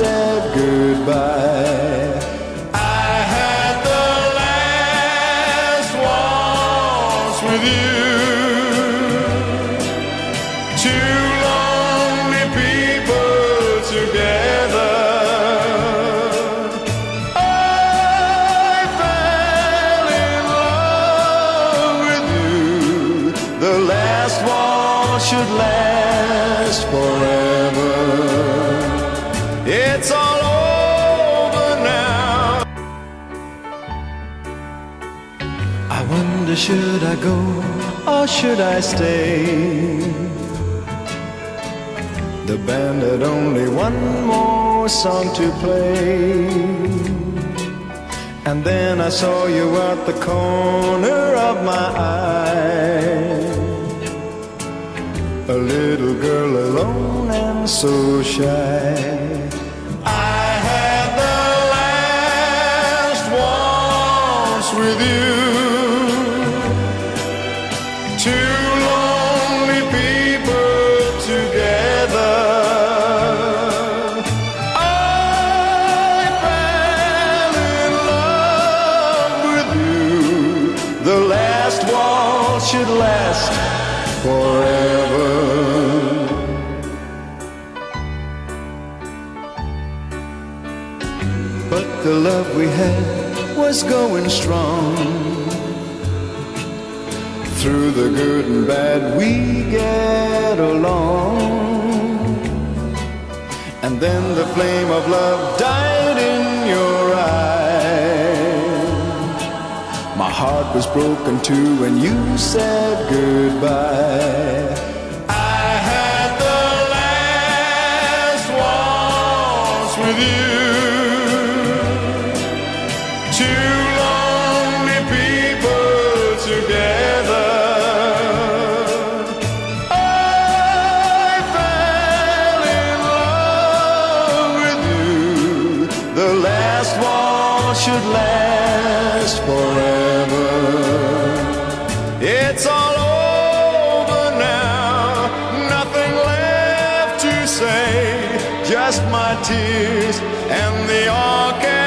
said goodbye. I had the last waltz with you. Two lonely people together. I fell in love with you. The last should last forever. It's all over now. I wonder should I go or should I stay? The band had only one more song to play. And then I saw you at the corner of my eye. A little girl alone and so shy. With you. Two lonely people together. I fell in love with you. The last waltz should last forever. But the love we had was going strong. Through the good and bad, we get along. And then the flame of love died in your eyes. My heart was broken too when you said goodbye. Should last forever. It's all over now, nothing left to say, just my tears and the orchestra.